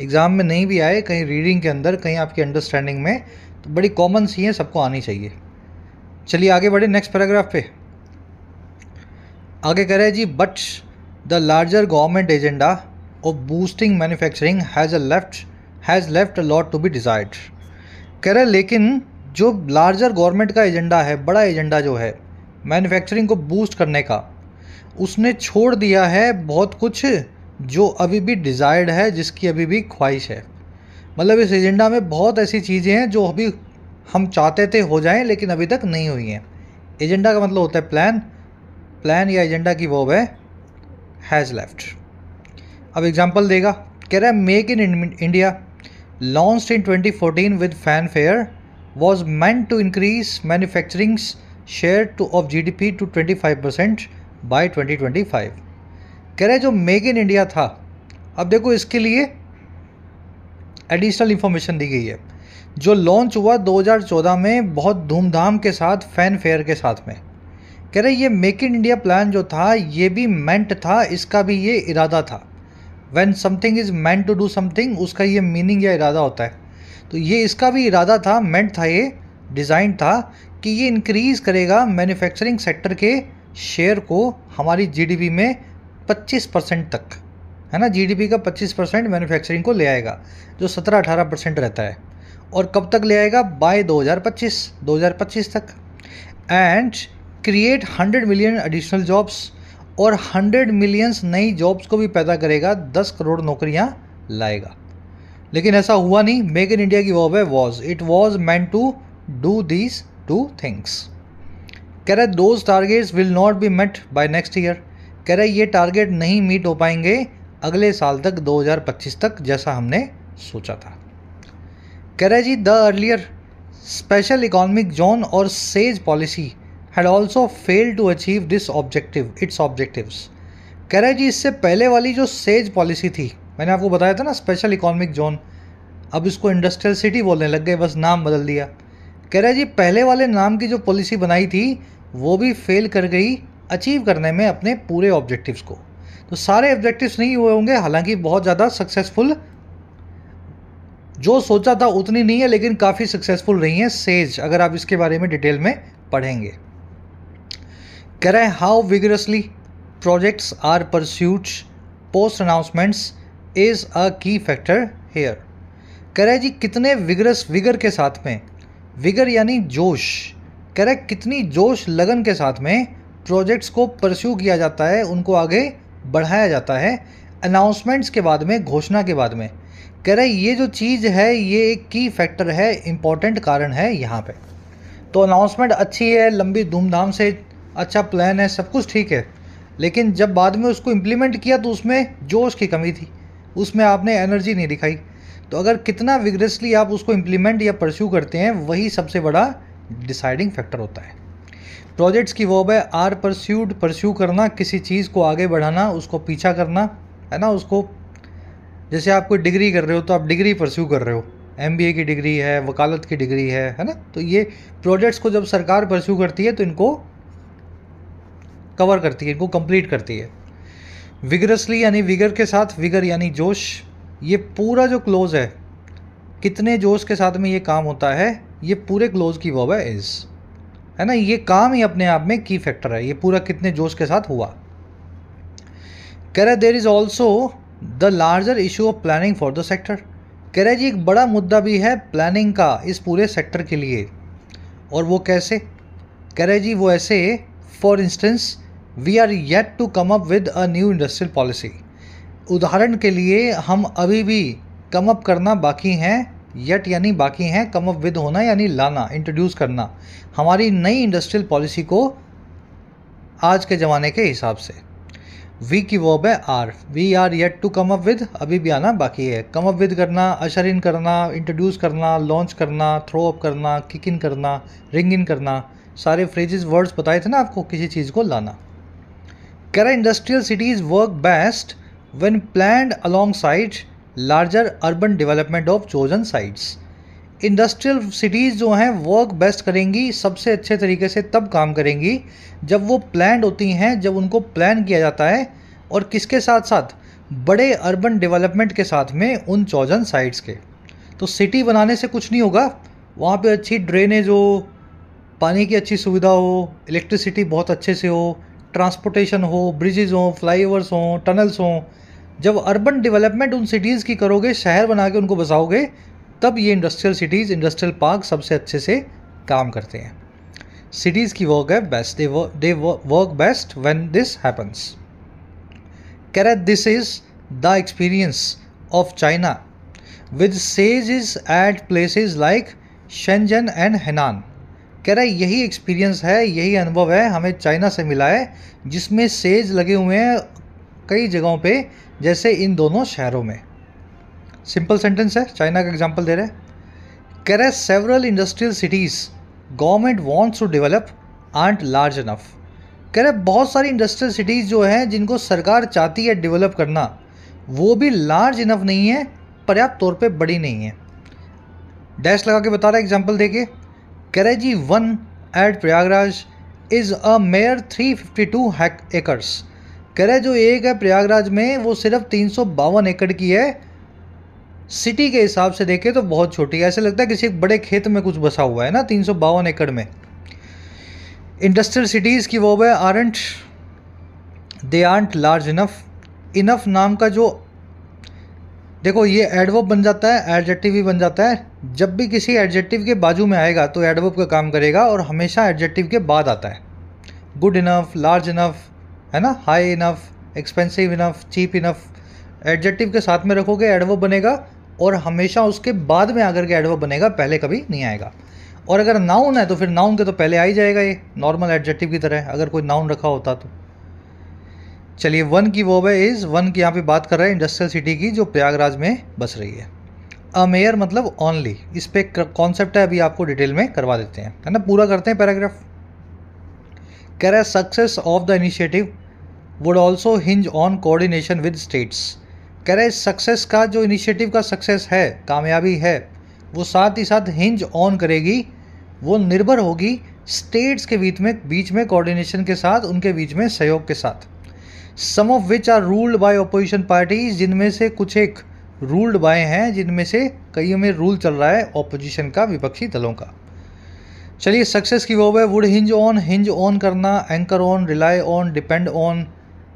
एग्ज़ाम में नहीं भी आए, कहीं रीडिंग के अंदर, कहीं आपकी अंडरस्टैंडिंग में तो बड़ी कॉमन सी हैं, सबको आनी चाहिए। चलिए आगे बढ़े नेक्स्ट पैराग्राफ पे। आगे कह रहे हैं, जी but the larger government agenda of boosting manufacturing has a left has left a lot to be desired कह रहे लेकिन जो लार्जर गवर्नमेंट का एजेंडा है, बड़ा एजेंडा जो है मैन्युफैक्चरिंग को बूस्ट करने का, उसने छोड़ दिया है बहुत कुछ जो अभी भी डिज़ायर्ड है, जिसकी अभी भी ख्वाहिश है। मतलब इस एजेंडा में बहुत ऐसी चीज़ें हैं, जो अभी हम चाहते थे हो जाएँ, लेकिन अभी तक नहीं हुई हैं। एजेंडा का मतलब होता है प्लान प्लान या एजेंडा की वो है हैज़ लेफ़्ट अब एग्जांपल देगा। कह रहा है make in India launch in 2014 with fanfare was meant to increase manufacturing share to of G D P to twenty five percent by twenty twenty five कह रहे जो मेक इन इंडिया था, अब देखो इसके लिए एडिशनल इंफॉर्मेशन दी गई है, जो लॉन्च हुआ 2014 में बहुत धूमधाम के साथ फ़ैन फेयर के साथ में। कह रहे ये मेक इन इंडिया प्लान जो था, ये भी मेंट था, इसका भी ये इरादा था। When something is meant to do something उसका ये मीनिंग या इरादा होता है। तो ये इसका भी इरादा था मेंट था ये डिज़ाइन था, कि ये इंक्रीज़ करेगा मैन्युफैक्चरिंग सेक्टर के शेयर को हमारी जीडीपी में 25 परसेंट तक, है ना? जीडीपी का 25 परसेंट मैन्युफैक्चरिंग को ले आएगा, जो 17-18 परसेंट रहता है। और कब तक ले आएगा? बाय 2025 2025 तक। And create 100 million additional jobs और 100 मिलियंस नई जॉब्स को भी पैदा करेगा 10 करोड़ नौकरियाँ लाएगा। लेकिन ऐसा हुआ नहीं। मेक इन इंडिया की वॉब है was it was meant to do these two things कह रहे those targets will not be met by next year कह रहे ये टारगेट नहीं मीट हो पाएँगे अगले साल तक 2025 तक, जैसा हमने सोचा था। कह रहे जी the earlier special economic zone और SEZ policy had also failed to achieve this objective its objectives कह रहे जी, इससे पहले वाली जो सेज पॉलिसी थी, मैंने आपको बताया था ना स्पेशल इकोनॉमिक जोन अब इसको इंडस्ट्रियल सिटी बोलने लग गए, बस नाम बदल दिया। कह रहे जी, पहले वाले नाम की जो पॉलिसी बनाई थी, वो भी फेल कर गई अचीव करने में अपने पूरे ऑब्जेक्टिव्स को। तो सारे ऑब्जेक्टिव्स नहीं हुए होंगे, हालाँकि बहुत ज़्यादा सक्सेसफुल जो सोचा था उतनी नहीं है, लेकिन काफ़ी सक्सेसफुल रही हैं। सेज अगर आप इसके बारे में डिटेल में पढ़ेंगे। कह रहे हैं how vigorously projects are pursued post announcements is a key factor here कह रहे जी, कितने विगरस विगर के साथ में विगर यानी जोश, कह रहे कितनी जोश, लगन के साथ में प्रोजेक्ट्स को परस्यू किया जाता है, उनको आगे बढ़ाया जाता है। अनाउंसमेंट्स के बाद में, घोषणा के बाद में। कह रहे ये जो चीज़ है, ये एक की फैक्टर है इंपॉर्टेंट कारण है यहाँ पे। तो अनाउंसमेंट अच्छी है, लंबी धूमधाम से अच्छा प्लान है, सब कुछ ठीक है। लेकिन जब बाद में उसको इम्प्लीमेंट किया तो उसमें जोश की कमी थी। उसमें आपने एनर्जी नहीं दिखाई। तो अगर कितना विग्रेसली आप उसको इम्प्लीमेंट या परस्यू करते हैं, वही सबसे बड़ा डिसाइडिंग फैक्टर होता है। प्रोजेक्ट्स की वर्ब है, आर परस्यूड, परस्यू करना, किसी चीज़ को आगे बढ़ाना, उसको पीछा करना, है ना, उसको, जैसे आप कोई डिग्री कर रहे हो तो आप डिग्री परस्यू कर रहे हो, एमबीए की डिग्री है, वकालत की डिग्री है है ना तो ये प्रोजेक्ट्स को जब सरकार परस्यू करती है तो इनको कवर करती है, इनको कंप्लीट करती है। विगरसली यानी विगर के साथ, विगर यानी जोश, ये पूरा जो क्लोज है, कितने जोश के साथ में ये काम होता है, ये पूरे क्लोज की वॉब है इज़ है ना, ये काम ही अपने आप में की फैक्टर है। ये पूरा कितने जोश के साथ हुआ। कह रहे there is also the larger issue of planning for the sector कह रहे जी, एक बड़ा मुद्दा भी है प्लानिंग का इस पूरे सेक्टर के लिए। और वो कैसे? कह रहे जी, वो ऐसे for instance we are yet to come up with a new industrial policy उदाहरण के लिए हम अभी भी कम अप करना बाकी हैं यट यानी बाकी हैं कम अप विद होना यानी लाना इंट्रोड्यूस करना। हमारी नई इंडस्ट्रियल पॉलिसी को आज के ज़माने के हिसाब से। वी की वर्ब है are we are yet to come up with अभी भी आना बाकी है। कम अप विद करना अशर इन करना इंट्रोड्यूस करना लॉन्च करना थ्रो अप करना किक इन करना रिंग इन करना। सारे फ्रेजेस वर्ड्स बताए थे ना आपको किसी चीज़ को लाना। कह industrial cities work best when plan alongside larger urban development of chosen sites industrial cities जो हैं वर्क बेस्ट करेंगी, सबसे अच्छे तरीके से तब काम करेंगी जब वो प्लान होती हैं, जब उनको प्लान किया जाता है और किसके साथ साथ? बड़े अर्बन डेवलपमेंट के साथ में उन चौजन साइट्स के। तो सिटी बनाने से कुछ नहीं होगा, वहाँ पे अच्छी ड्रेनेज हो, पानी की अच्छी सुविधा हो इलेक्ट्रिसिटी बहुत अच्छे से हो ट्रांसपोर्टेशन हो ब्रिजेज हों फ्लाईओवर्स हों टनल्स हों जब अर्बन डेवलपमेंट उन सिटीज़ की करोगे, शहर बना के उनको बसाओगे, तब ये इंडस्ट्रियल सिटीज़ इंडस्ट्रियल पार्क सबसे अच्छे से काम करते हैं। सिटीज़ की वर्क है best they they work best when this happens कह रहे this is the experience of China with SEZ is at places like Shenzhen and Henan कह रहा यही एक्सपीरियंस है, यही अनुभव है हमें चाइना से मिला है, जिसमें सेज लगे हुए हैं कई जगहों पे, जैसे इन दोनों शहरों में। सिंपल सेंटेंस है चाइना का एग्जांपल दे रहे हैं। कह रहे several industrial cities government wants to develop aren't large enough कह रहे बहुत सारी इंडस्ट्रियल सिटीज़ जो हैं, जिनको सरकार चाहती है डेवलप करना, वो भी लार्ज इनफ नहीं है, पर्याप्त तौर पे बड़ी नहीं है। डैश लगा के बता रहा है एग्ज़ाम्पल कह रहे जी one at Prayagraj is a mere three fifty two acres कह रहे जो एक है प्रयागराज में, वो सिर्फ़ तीन सौ बावन एकड़ की है। सिटी के हिसाब से देखें तो बहुत छोटी है। ऐसे लगता है किसी एक बड़े खेत में कुछ बसा हुआ है ना, तीन सौ बावन एकड़ में। इंडस्ट्रियल सिटीज़ की वो है aren't they aren't large enough enough नाम का जो, देखो ये एडवर्ब बन जाता है एडजेक्टिव भी बन जाता है। जब भी किसी एडजेक्टिव के बाजू में आएगा तो एडवर्ब का काम करेगा और हमेशा एडजेक्टिव के बाद आता है। गुड इनफ लार्ज इनफ है ना? High enough expensive enough cheap enough adjective के साथ में रखोगे एडवर्ब बनेगा, और हमेशा उसके बाद में आकर के एडवर्ब बनेगा, पहले कभी नहीं आएगा। और अगर नाउन है तो फिर नाउन के तो पहले आ ही जाएगा ये नॉर्मल एडजेक्टिव की तरह, अगर कोई नाउन रखा होता तो। चलिए वन की वो है इज़ वन की यहाँ पे बात कर रहे हैं इंडस्ट्रियल सिटी की, जो प्रयागराज में बस रही है। अ मेयर मतलब ओनली इस पर कॉन्सेप्ट है, अभी आपको डिटेल में करवा देते हैं, है ना? पूरा करते हैं पैराग्राफ है success of the initiative would also hinge on coordination with states कह रहे सक्सेस का जो इनिशिएटिव का सक्सेस है, कामयाबी है, वो साथ ही साथ हिंज ऑन करेगी, वो निर्भर होगी स्टेट्स के बीच में बीच में कोऑर्डिनेशन के साथ, उनके बीच में सहयोग के साथ। Some of which are ruled by opposition parties जिनमें से कुछ एक रूल्ड बाय हैं, जिनमें से कई में रूल चल रहा है ऑपोजिशन का, विपक्षी दलों का। चलिए सक्सेस की वो है would hinge on hinge on करना anchor on rely on depend on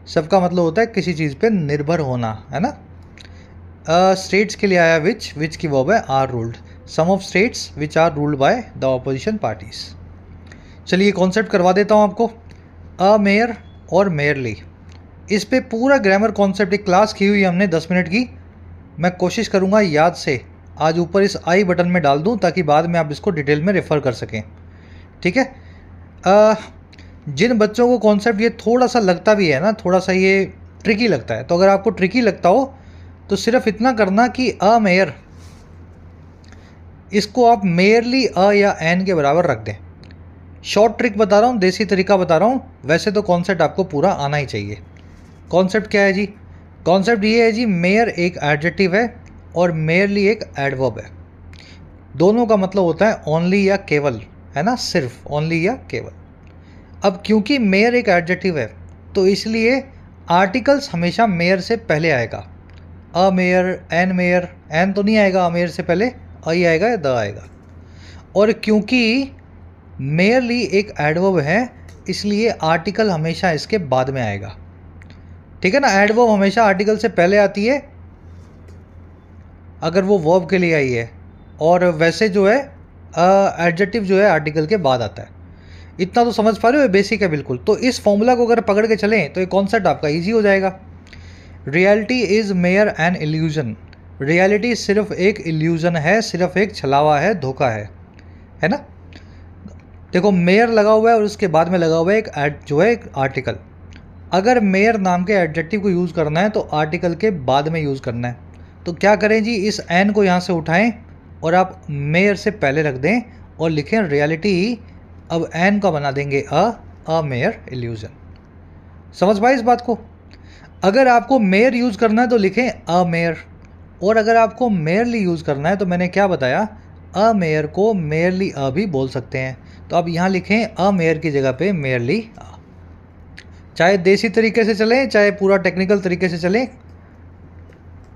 सबका मतलब होता है किसी चीज़ पे निर्भर होना है ना? स्टेट्स uh, के लिए आया विच विच की वो है are ruled some of states which are ruled by the opposition parties चलिए कॉन्सेप्ट करवा देता हूँ आपको. अ मेयर और मेयरली इस पर पूरा ग्रामर कॉन्सेप्ट एक क्लास की हुई हमने दस मिनट की. मैं कोशिश करूँगा याद से आज ऊपर इस आई बटन में डाल दूँ ताकि बाद में आप इसको डिटेल में रेफ़र कर सकें। ठीक है? आ, जिन बच्चों को कॉन्सेप्ट ये थोड़ा सा लगता भी है ना थोड़ा सा ये ट्रिकी लगता है तो अगर आपको ट्रिकी लगता हो तो सिर्फ़ इतना करना कि अ मेयर इसको आप मेयरली अ या एन के बराबर रख दें। शॉर्ट ट्रिक बता रहा हूँ देसी तरीका बता रहा हूँ वैसे तो कॉन्सेप्ट आपको पूरा आना ही चाहिए। कॉन्सेप्ट क्या है जी? कॉन्सेप्ट ये है जी मेयर एक एडजेक्टिव है और मेयरली एक एडवर्ब है। दोनों का मतलब होता है ओनली या केवल, है ना? सिर्फ़ ओनली या केवल। अब क्योंकि मेयर एक एडजेक्टिव है तो इसलिए आर्टिकल्स हमेशा मेयर से पहले आएगा। A mere an mere an तो नहीं आएगा अमेयर से पहले अ ही आएगा या द आएगा। और क्योंकि मेयरली एक एडवर्ब है, इसलिए आर्टिकल हमेशा इसके बाद में आएगा। ठीक है ना? एडवर्ब हमेशा आर्टिकल से पहले आती है अगर वो वर्ब के लिए आई है, और वैसे जो है एडजेक्टिव जो है आर्टिकल के बाद आता है। इतना तो समझ पा रहे हो बेसिक है बिल्कुल। तो इस फॉर्मूला को अगर पकड़ के चलें तो ये कॉन्सेप्ट आपका ईजी हो जाएगा। Reality is mere an illusion reality सिर्फ़ एक इल्यूजन है, सिर्फ़ एक छलावा है, धोखा है। है ना? देखो मेयर लगा हुआ है, और उसके बाद में लगा हुआ है एक एड जो है एक आर्टिकल अगर मेयर नाम के एडजेक्टिव को यूज़ करना है तो आर्टिकल के बाद में यूज़ करना है। तो क्या करें जी, इस एन को यहाँ से उठाएँ और आप मेयर से पहले रख दें और लिखें रियलिटी, अब एन का बना देंगे अ अ मेयर इल्यूजन। समझ पाए इस बात को? अगर आपको मेयर यूज़ करना है तो लिखें अ मेयर, और अगर आपको मेयरली यूज़ करना है तो मैंने क्या बताया, अ मेयर को मेयरली अ भी बोल सकते हैं। तो आप यहाँ लिखें अ मेयर की जगह पे मेयरली अ। चाहे देसी तरीके से चलें, चाहे पूरा टेक्निकल तरीके से चलें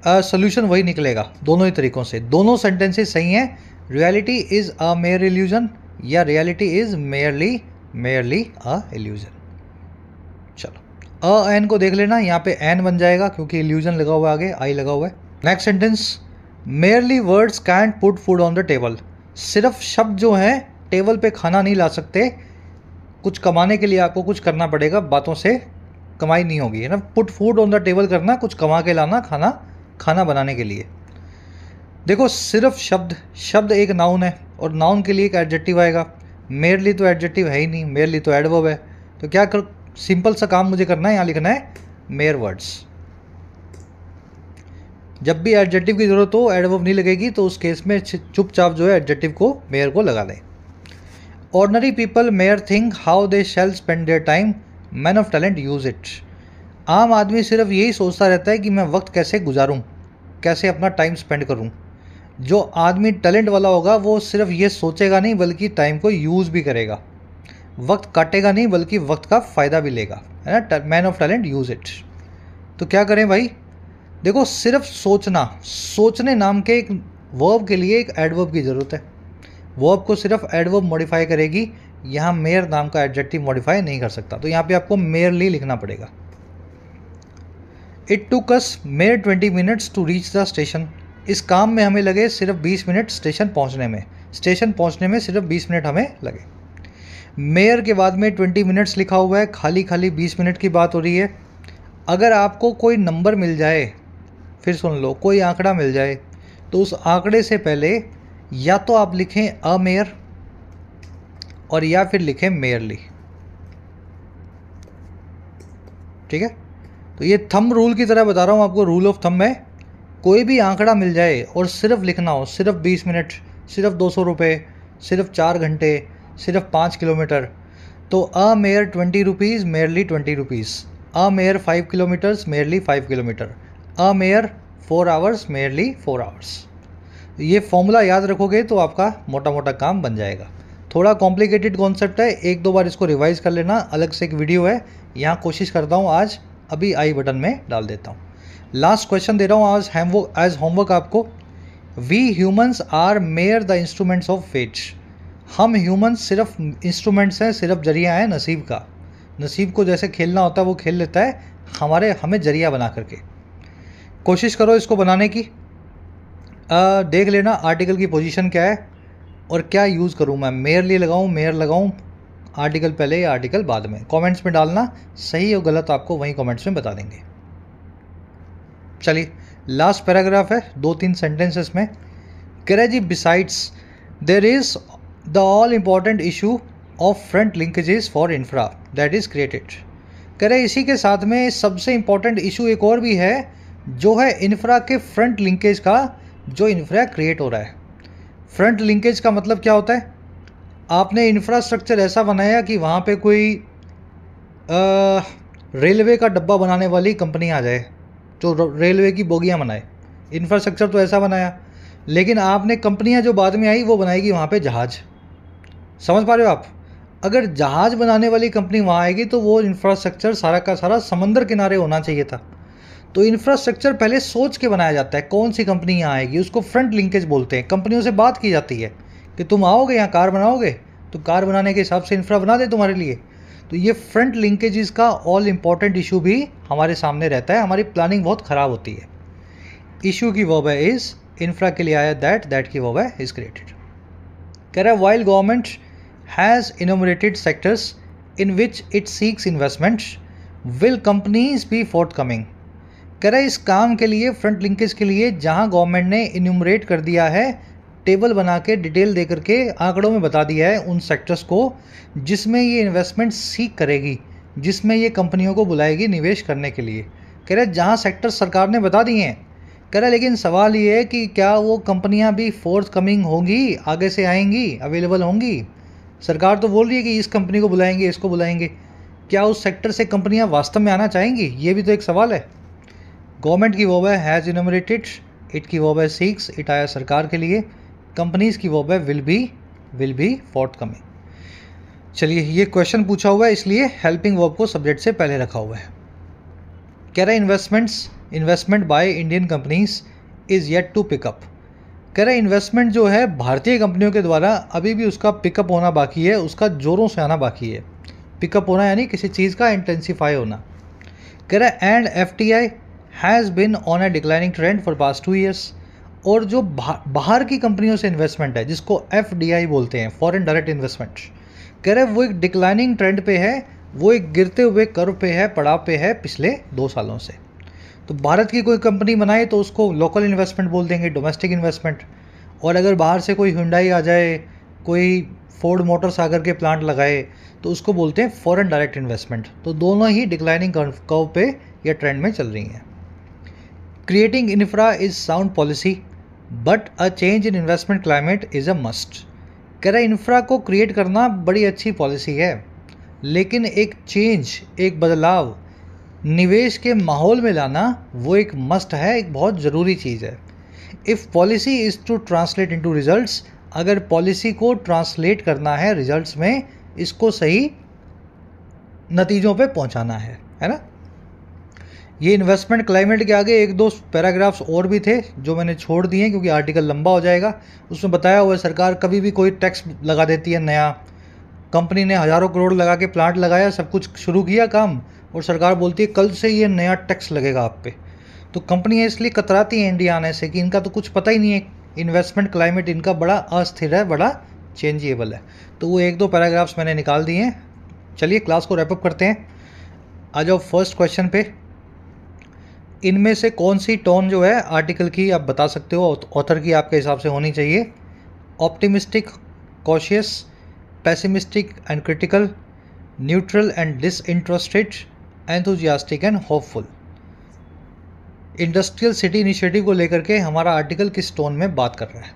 सोल्यूशन वही निकलेगा, दोनों ही तरीक़ों से। दोनों सेंटेंसेस सही हैं। Reality is a mere illusion या reality is merely merely a illusion चलो, अ एन को देख लेना, यहाँ पे एन बन जाएगा क्योंकि इल्यूजन लगा हुआ है आगे आई लगा हुआ है। Next sentence merely words can't put food on the table सिर्फ़ शब्द जो हैं टेबल पे खाना नहीं ला सकते। कुछ कमाने के लिए आपको कुछ करना पड़ेगा, बातों से कमाई नहीं होगी, है ना? Put food on the table करना, कुछ कमा के लाना, खाना खाना बनाने के लिए। देखो, सिर्फ़ शब्द शब्द एक नाउन है और नाउन के लिए एक एडजेक्टिव आएगा। मेरे लिए तो एडजेक्टिव है ही नहीं मेरे लिए तो एडवर्ब है। तो क्या कर सिंपल सा काम मुझे करना है, यहाँ लिखना है मेयर वर्ड्स जब भी एडजेक्टिव की ज़रूरत हो एडवर्ब नहीं लगेगी तो उस केस में चुपचाप जो है एडजेक्टिव को मेयर को लगा दें ordinary people mere think how they shall spend their time man of talent use it आम आदमी सिर्फ़ यही सोचता रहता है कि मैं वक्त कैसे गुजारूँ, कैसे अपना टाइम स्पेंड करूँ। जो आदमी टैलेंट वाला होगा, वो सिर्फ़ ये सोचेगा नहीं, बल्कि टाइम को यूज़ भी करेगा। वक्त काटेगा नहीं, बल्कि वक्त का फ़ायदा भी लेगा। है ना? Man of talent use it तो क्या करें भाई? देखो, सिर्फ़ सोचना, सोचने नाम के एक वर्ब के लिए एक एडवर्ब की ज़रूरत है। वर्ब को सिर्फ़ एडवर्ब मॉडिफाई करेगी, यहाँ मेयर नाम का एडजेक्टिव मॉडिफाई नहीं कर सकता। तो यहाँ पे आपको मेयरली लिखना पड़ेगा। It takes mere twenty minutes to reach the station इस काम में हमें लगे सिर्फ़ बीस मिनट स्टेशन पहुँचने में। स्टेशन पहुँचने में सिर्फ़ बीस मिनट हमें लगे। मेयर के बाद में ट्वेंटी मिनट्स लिखा हुआ है। खाली खाली बीस मिनट की बात हो रही है। अगर आपको कोई नंबर मिल जाए, फिर सुन लो, कोई आंकड़ा मिल जाए तो उस आंकड़े से पहले या तो आप लिखें अ मेयर और या फिर लिखें मेयरली ठीक है? तो ये थम रूल की तरह बता रहा हूँ आपको रूल ऑफ़ थम है कोई भी आंकड़ा मिल जाए और सिर्फ़ लिखना हो, सिर्फ़ बीस मिनट, सिर्फ़ दो सौ रुपये सिर्फ़ चार घंटे, सिर्फ़ पाँच किलोमीटर तो a mere twenty rupees merely twenty rupees a mere five kilometres merely five kilometre a mere four hours merely four hours ये फॉर्मूला याद रखोगे तो आपका मोटा मोटा काम बन जाएगा। थोड़ा कॉम्प्लिकेटेड कॉन्सेप्ट है, एक दो बार इसको रिवाइज कर लेना, अलग से एक वीडियो है। यहाँ कोशिश करता हूँ आज अभी आई बटन में डाल देता हूँ। लास्ट क्वेश्चन दे रहा हूँ आज हेमवर्क एज होमवर्क आपको। We humans are mere the instruments of fates हम ह्यूमंस सिर्फ़ इंस्ट्रूमेंट्स हैं सिर्फ़ ज़रिया है नसीब का। नसीब को जैसे खेलना होता है वो खेल लेता है हमारे हमें ज़रिया बना करके। कोशिश करो इसको बनाने की। आ, देख लेना आर्टिकल की पोजीशन क्या है और क्या यूज़ करूँ मैं। मेयर लिए लगाऊँ मेयर लगाऊँ आर्टिकल पहले या आर्टिकल बाद में। कमेंट्स में डालना, सही और गलत आपको वहीं कमेंट्स में बता देंगे। चलिए लास्ट पैराग्राफ है, दो तीन सेंटेंसेस में। कह जी besides there is the all important issue of front linkages for infra that is created कह रहे इसी के साथ में सबसे इंपॉर्टेंट इशू एक और भी है, जो है इन्फ्रा के फ्रंट लिंकेज का, जो इन्फ्रा क्रिएट हो रहा है। फ्रंट लिंकेज का मतलब क्या होता है? आपने इंफ्रास्ट्रक्चर ऐसा बनाया कि वहाँ पे कोई रेलवे का डब्बा बनाने वाली कंपनी आ जाए, जो रेलवे की बोगियाँ बनाए। इंफ्रास्ट्रक्चर तो ऐसा बनाया। लेकिन आपने कंपनियाँ जो बाद में आई, वो बनाएगी वहाँ पे जहाज़। समझ पा रहे हो आप? अगर जहाज़ बनाने वाली कंपनी वहाँ आएगी तो वो इंफ्रास्ट्रक्चर सारा का सारा समंदर किनारे होना चाहिए था। तो इंफ्रास्ट्रक्चर पहले सोच के बनाया जाता है, कौन सी कंपनी यहाँ आएगी, उसको फ्रंट लिंकेज बोलते हैं। कंपनियों से बात की जाती है। कि तुम आओगे यहाँ कार बनाओगे? तो कार बनाने के हिसाब से इंफ्रा बना दे तुम्हारे लिए। तो ये फ्रंट लिंकेजेस का ऑल इंपॉर्टेंट इशू भी हमारे सामने रहता है। हमारी प्लानिंग बहुत ख़राब होती है। इशू की वर्ब है इज़ इंफ्रा के लिए आया दैट दैट की वर्ब है इज़ क्रिएटेड कह रहा है while government has enumerated sectors in which it seeks will companies companies be coming कह रहा है, इस काम के लिए फ्रंट लिंकेज के लिए जहाँ गवर्नमेंट ने इन्यूमरेट कर दिया है टेबल बना के डिटेल दे करके आंकड़ों में बता दिया है उन सेक्टर्स को, जिसमें ये इन्वेस्टमेंट सीख करेगी, जिसमें ये कंपनियों को बुलाएगी निवेश करने के लिए। कह रहे जहाँ सेक्टर सरकार ने बता दिए हैं। कह रहा लेकिन सवाल ये है कि क्या वो कंपनियाँ भी फोर्थ कमिंग होंगी, आगे से आएँगी अवेलेबल होंगी? सरकार तो बोल रही है कि इस कंपनी को बुलाएँगे, इसको बुलाएँगे। क्या उस सेक्टर से कंपनियाँ वास्तव में आना चाहेंगी? ये भी तो एक सवाल है। गवर्नमेंट की वो है हैज़ इनोमरेटेड इट की वो है सीक्स इट आया सरकार के लिए। कंपनीज़ की वो है will be will be forthcoming चलिए, ये क्वेश्चन पूछा हुआ है, इसलिए हेल्पिंग वर्ब को सब्जेक्ट से पहले रखा हुआ है। कह रहा है investments investment by Indian companies is yet to pick up कह रहे इन्वेस्टमेंट जो है, भारतीय कंपनियों के द्वारा अभी भी उसका पिकअप होना बाकी है, उसका ज़ोरों से आना बाकी है। पिकअप होना यानी किसी चीज़ का इंटेंसीफाई होना। कह रहा है and F D I has been on a declining trend for past two years और जो बाहर की कंपनियों से इन्वेस्टमेंट है, जिसको एफ़ डी आई बोलते हैं फॉरन डायरेक्ट इन्वेस्टमेंट कह रहे वो एक डिक्लाइनिंग ट्रेंड पे है, वो एक गिरते हुए कर्व पे है, पड़ाव पे है पिछले दो सालों से। तो भारत की कोई कंपनी बनाए तो उसको लोकल इन्वेस्टमेंट बोल देंगे डोमेस्टिक इन्वेस्टमेंट और अगर बाहर से कोई हुंडाई आ जाए, कोई फोर्ड मोटर्स आकर के प्लांट लगाए तो उसको बोलते हैं फॉरेन डायरेक्ट इन्वेस्टमेंट तो दोनों ही डिक्लाइनिंग कर्व पे या ट्रेंड में चल रही हैं। Creating infra is sound policy but a change in investment climate is a must कह रहा इंफ्रा को क्रिएट करना बड़ी अच्छी पॉलिसी है। लेकिन एक चेंज एक बदलाव, निवेश के माहौल में लाना वो एक मस्ट है, एक बहुत ज़रूरी चीज़ है। If policy is to translate into results अगर पॉलिसी को ट्रांसलेट करना है रिजल्ट्स में, इसको सही नतीजों पे पहुंचाना है है ना? ये इन्वेस्टमेंट क्लाइमेट के आगे एक दो पैराग्राफ्स और भी थे जो मैंने छोड़ दिए क्योंकि आर्टिकल लंबा हो जाएगा। उसमें बताया हुआ है सरकार कभी भी कोई टैक्स लगा देती है नया। कंपनी ने हज़ारों करोड़ लगा के प्लांट लगाया, सब कुछ शुरू किया काम, और सरकार बोलती है कल से ये नया टैक्स लगेगा आप पे। तो कंपनियाँ इसलिए कतराती हैं इंडिया आने से कि इनका तो कुछ पता ही नहीं है। इन्वेस्टमेंट क्लाइमेट इनका बड़ा अस्थिर है, बड़ा चेंजेबल है। तो वो एक दो पैराग्राफ्स मैंने निकाल दिए हैं। चलिए क्लास को रैपअप करते हैं। आ जाओ फ़र्स्ट क्वेश्चन पे। इनमें से कौन सी टोन जो है आर्टिकल की आप बता सकते हो ऑथर की आपके हिसाब से होनी चाहिए। Optimistic cautious pessimistic and critical neutral and disinterested enthusiastic and hopeful industrial city initiative को लेकर के हमारा आर्टिकल किस टोन में बात कर रहा है?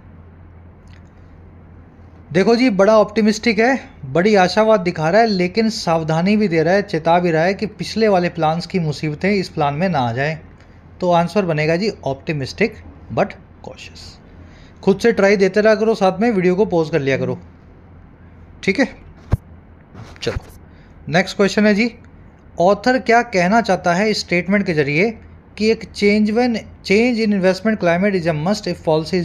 देखो जी, बड़ा ऑप्टिमिस्टिक है, बड़ी आशावाद दिखा रहा है, लेकिन सावधानी भी दे रहा है चेता भी रहा है कि पिछले वाले प्लान्स की मुसीबतें इस प्लान में ना आ जाए। तो आंसर बनेगा जी ऑप्टिमिस्टिक बट कॉशियस। खुद से ट्राई देते रहा करो, साथ में वीडियो को पॉज कर लिया करो। ठीक है? चलो। नेक्स्ट क्वेश्चन है जी। ऑथर क्या कहना चाहता है इस स्टेटमेंट के ज़रिए कि एक change one change in investment climate is a must if policy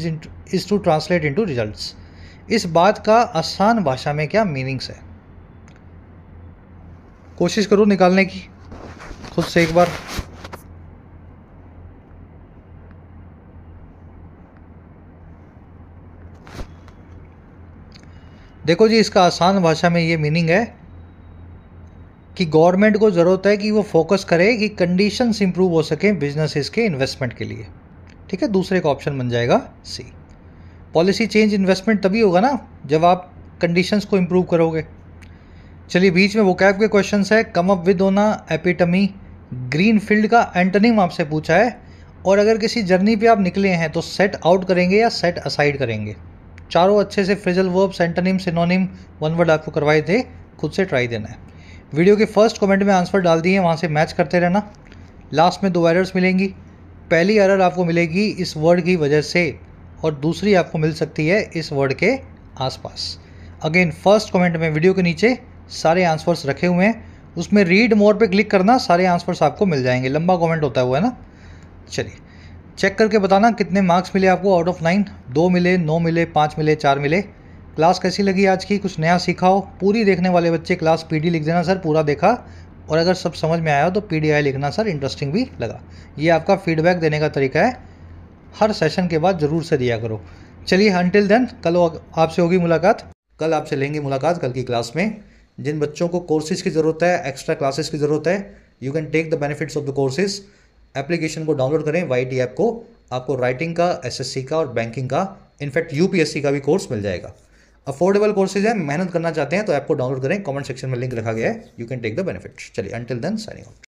is to translate into results इस बात का आसान भाषा में क्या मीनिंग्स है? कोशिश करो निकालने की। खुद से एक बार। देखो जी, इसका आसान भाषा में ये मीनिंग है कि गवर्नमेंट को ज़रूरत है कि वो फोकस करे कि कंडीशंस इंप्रूव हो सके बिजनेसेस के इन्वेस्टमेंट के लिए। ठीक है, दूसरे का ऑप्शन बन जाएगा सी पॉलिसी चेंज इन्वेस्टमेंट तभी होगा ना जब आप कंडीशंस को इम्प्रूव करोगे। चलिए, बीच में वो कैब के क्वेश्चन है। कम अप विद होना एपिटमी ग्रीन फ़ील्ड का एंटनिम आपसे पूछा है। और अगर किसी जर्नी पे आप निकले हैं तो सेट आउट करेंगे या सेट असाइड करेंगे। चारों अच्छे से phrasal verb सेंटनिम synonym one word आपको करवाए थे, खुद से ट्राई देना है। वीडियो के फ़र्स्ट कमेंट में आंसर डाल दिए, वहाँ से मैच करते रहना। लास्ट में दो एरर्स मिलेंगी। पहली एरर आपको मिलेगी इस वर्ड की वजह से, और दूसरी आपको मिल सकती है इस वर्ड के आसपास। अगेन फ़र्स्ट कमेंट में वीडियो के नीचे सारे आंसर्स रखे हुए हैं। उसमें रीड मोर पे क्लिक करना, सारे आंसर्स आपको मिल जाएँगे। लंबा कमेंट होता हुआ है ना? चलिए। चेक करके बताना कितने मार्क्स मिले आपको आउट ऑफ़ नाइन दो मिले, नौ मिले, पाँच मिले, चार मिले। क्लास कैसी लगी आज की? कुछ नया सीखा हो पूरी देखने वाले बच्चे क्लास पीडी लिख देना सर पूरा देखा। और अगर सब समझ में आया तो पी आई लिखना सर इंटरेस्टिंग भी लगा। ये आपका फीडबैक देने का तरीका है। हर सेशन के बाद ज़रूर से दिया करो। चलिए अनटिल देन कल आपसे होगी मुलाकात। कल आपसे लेंगे मुलाकात कल की क्लास में। जिन बच्चों को कोर्सेज की ज़रूरत है एक्स्ट्रा क्लासेस की ज़रूरत है you can take the benefits of the courses application को डाउनलोड करें वाई टी ऐप को, आपको राइटिंग का एसएससी का और बैंकिंग का इनफैक्ट यूपीएससी का भी कोर्स मिल जाएगा। अफोर्डेबल कोर्सेज है, मेहनत करना चाहते हैं तो ऐप को डाउनलोड करें कमेंट सेक्शन में लिंक रखा गया है you can take the benefit चलिए अंटिल देन साइनिंग आउट